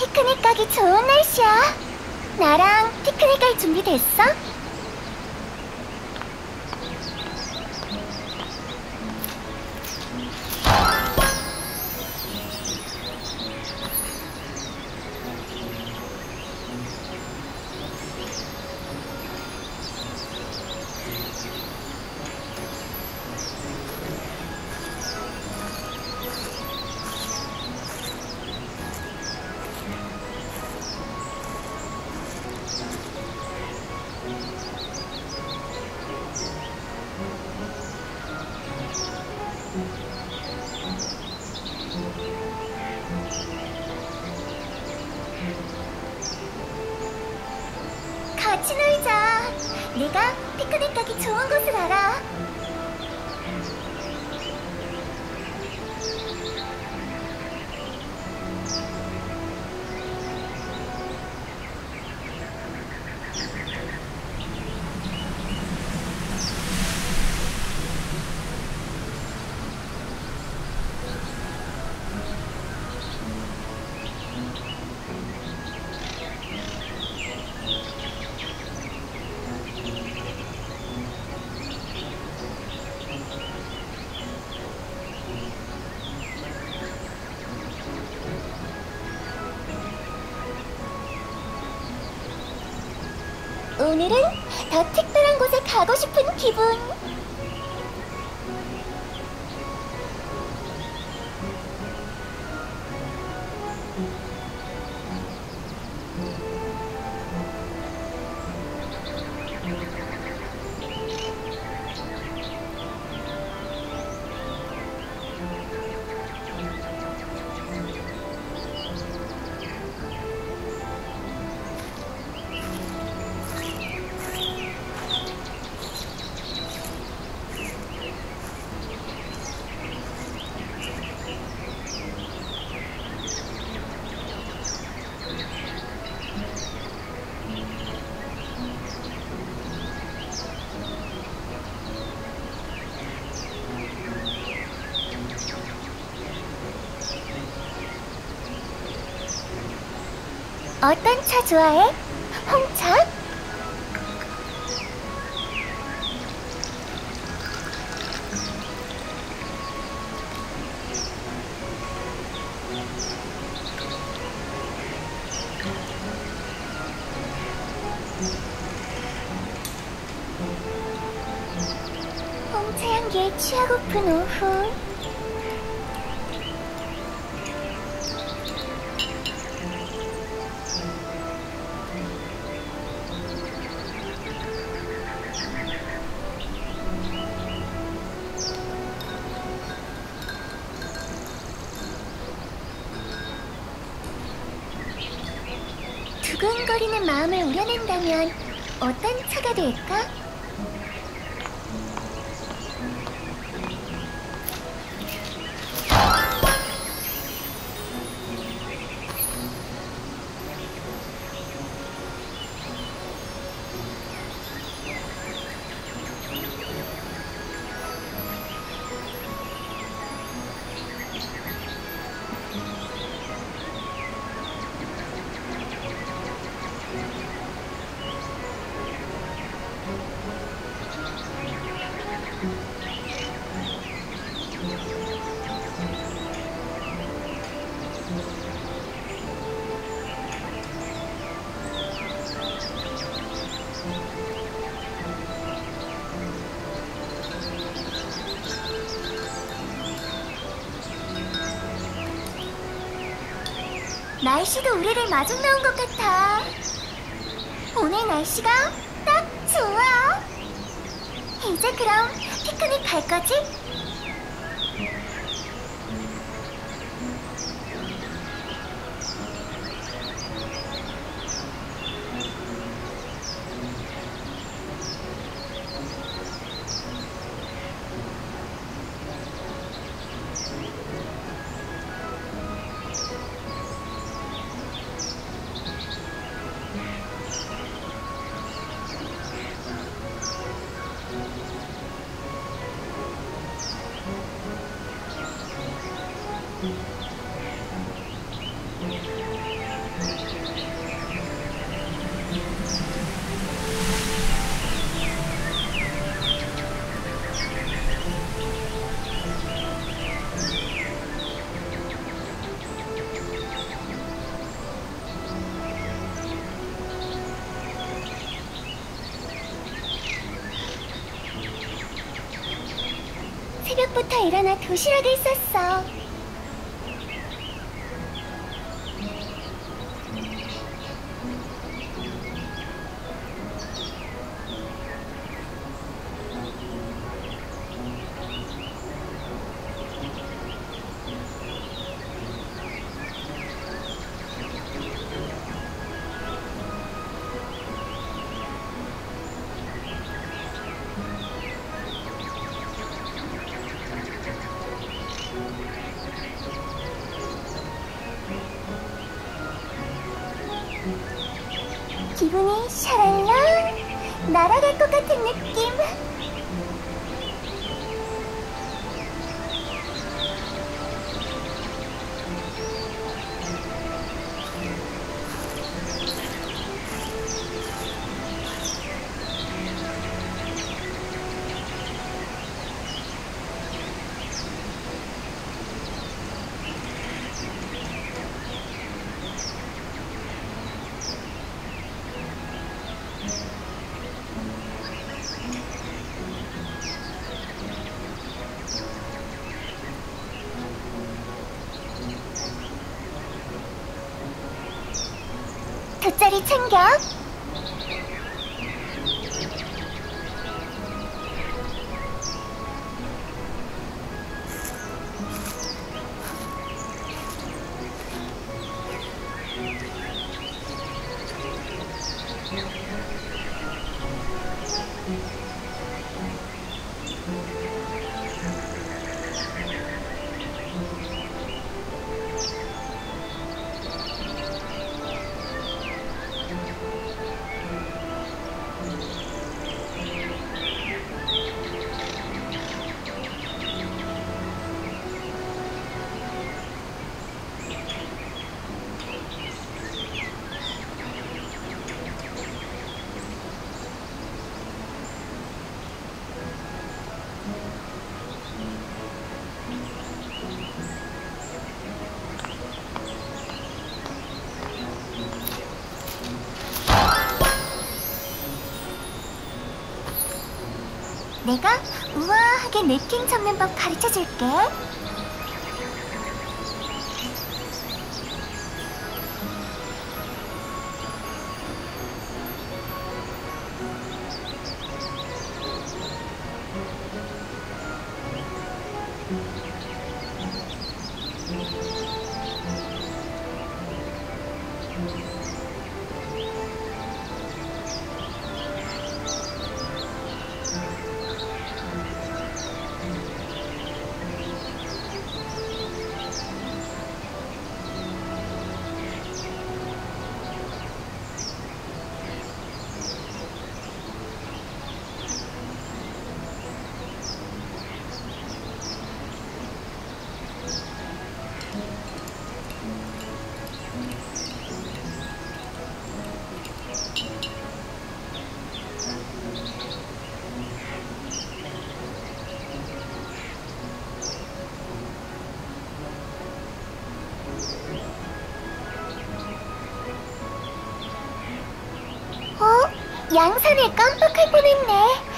피크닉 가기 좋은 날씨야. 나랑 피크닉 갈 준비 됐어? 오늘은 더 특별한 곳에 가고 싶은 기분. 어떤 차 좋아해? 홍차? 홍차 향기에 취하고픈 오후. 두근거리는 마음을 우려낸다면 어떤 차가 될까? 날씨도 우리를 마중 나온 것 같아. 오늘 날씨가 딱 좋아. 이제 그럼 피크닉 갈 거지? 새벽부터 일어나 도시락을 쌌어. 날아갈 것 같은 돗자리 챙겨. 내가 우아하게 냅킨 접는 법 가르쳐 줄게. 어? 양산을 깜빡할 뻔했네.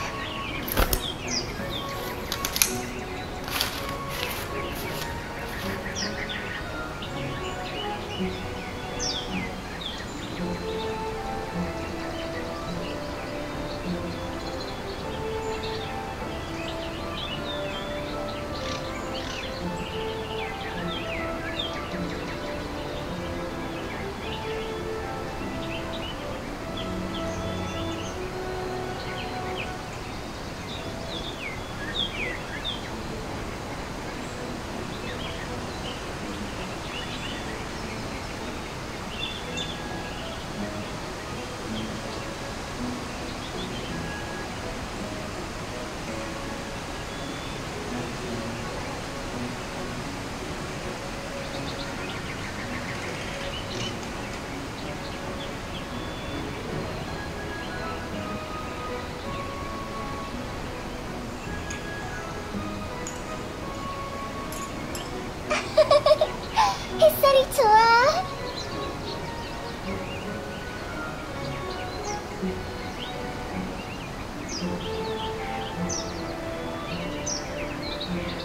Yeah.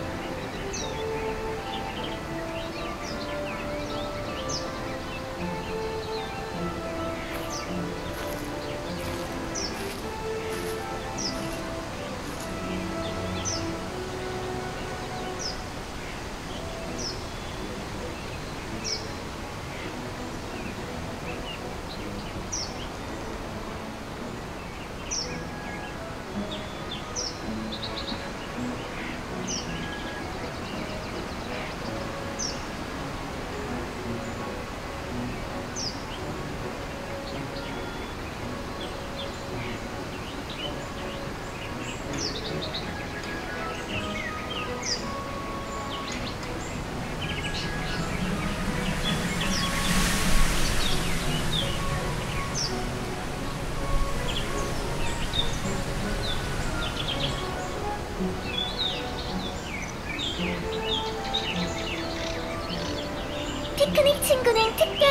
친구는 특별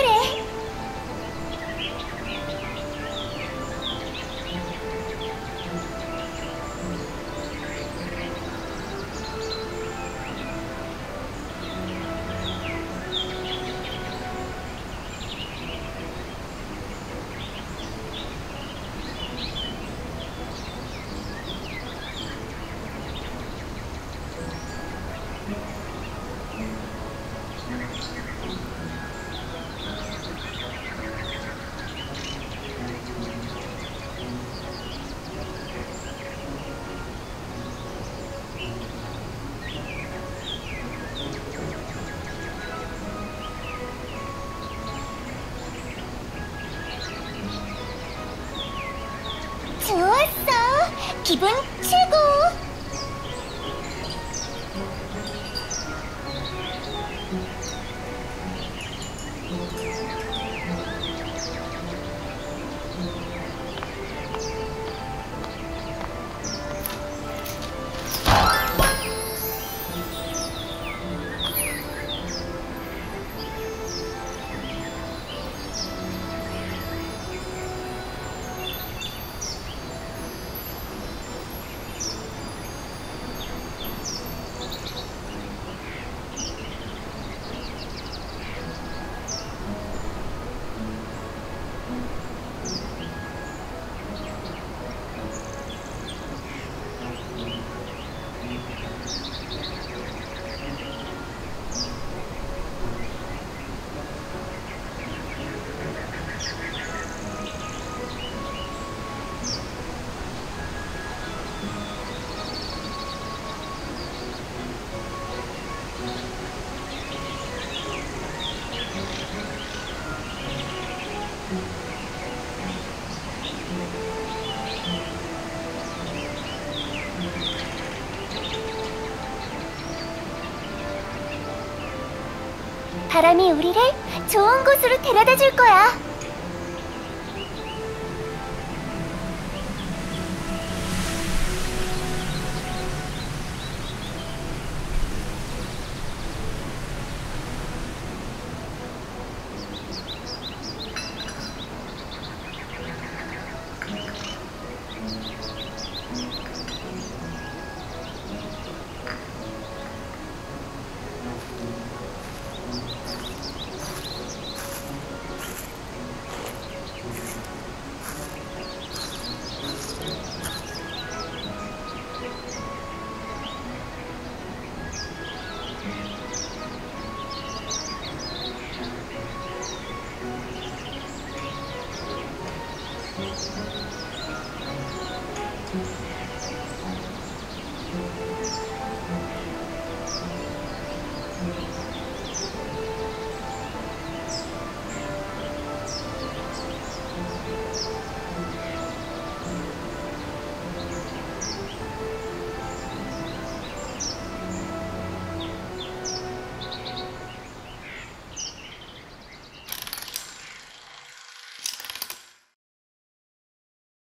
기분 최고. 바람이 우리를 좋은 곳으로 데려다 줄 거야.